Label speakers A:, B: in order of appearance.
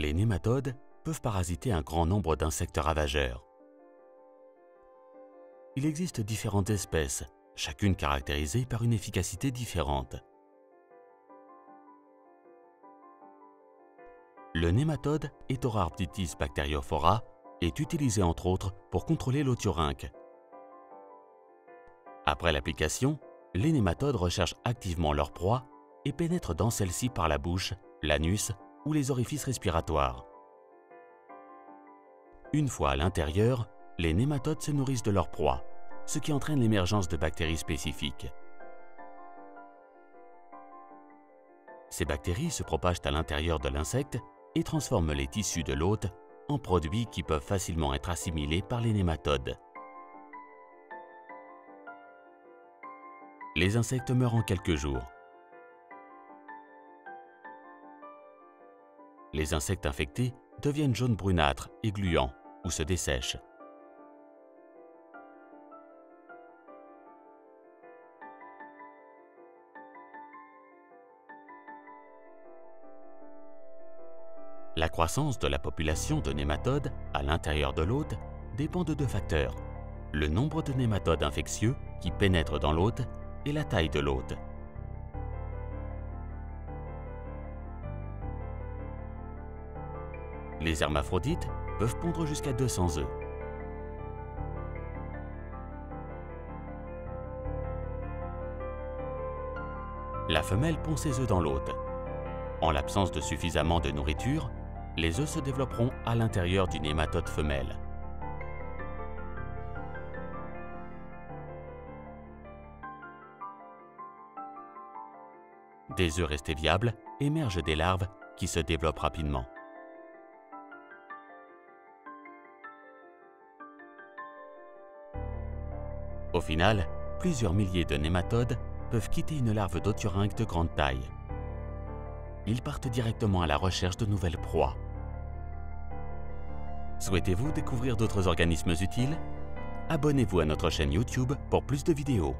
A: Les nématodes peuvent parasiter un grand nombre d'insectes ravageurs. Il existe différentes espèces, chacune caractérisée par une efficacité différente. Le nématode Etorarptitis bacteriophora est utilisé entre autres pour contrôler l'othiorinque. Après l'application, les nématodes recherchent activement leur proie et pénètrent dans celle-ci par la bouche, l'anus ou les orifices respiratoires. Une fois à l'intérieur, les nématodes se nourrissent de leur proie, ce qui entraîne l'émergence de bactéries spécifiques. Ces bactéries se propagent à l'intérieur de l'insecte et transforment les tissus de l'hôte en produits qui peuvent facilement être assimilés par les nématodes. Les insectes meurent en quelques jours. Les insectes infectés deviennent jaune brunâtres et gluants ou se dessèchent. La croissance de la population de nématodes à l'intérieur de l'hôte dépend de deux facteurs. Le nombre de nématodes infectieux qui pénètrent dans l'hôte et la taille de l'hôte. Les hermaphrodites peuvent pondre jusqu'à 200 œufs. La femelle pond ses œufs dans l'hôte. En l'absence de suffisamment de nourriture, les œufs se développeront à l'intérieur d'une hématode femelle. Des œufs restés viables émergent des larves qui se développent rapidement. Au final, plusieurs milliers de nématodes peuvent quitter une larve d'othiorinque de grande taille. Ils partent directement à la recherche de nouvelles proies. Souhaitez-vous découvrir d'autres organismes utiles? Abonnez-vous à notre chaîne YouTube pour plus de vidéos.